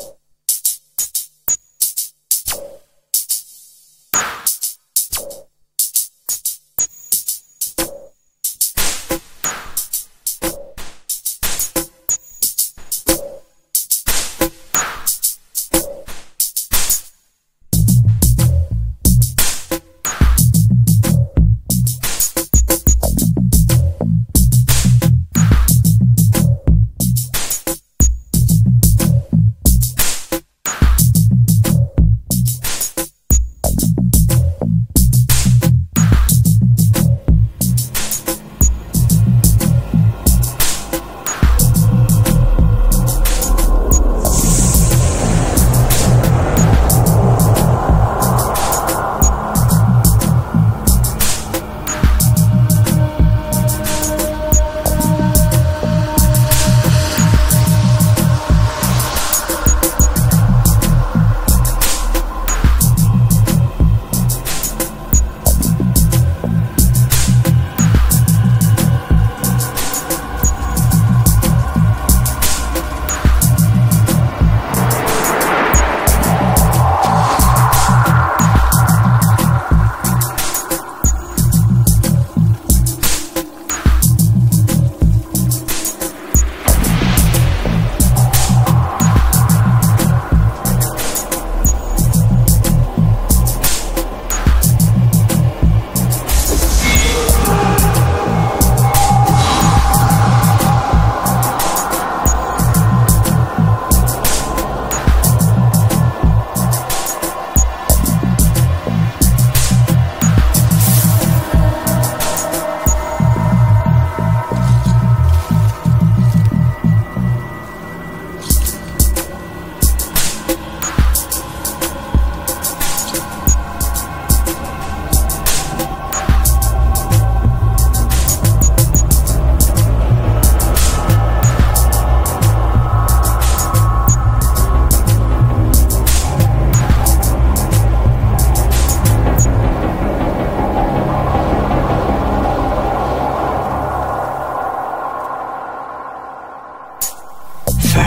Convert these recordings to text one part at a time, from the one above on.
you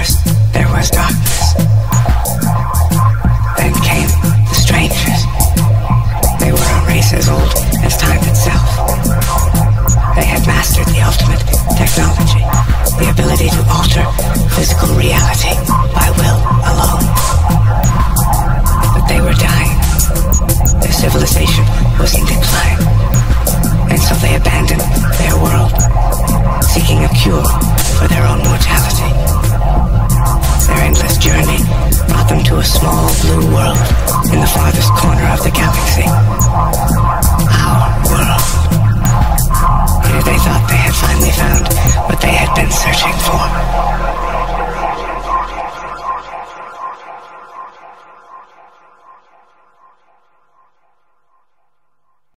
technology, was ability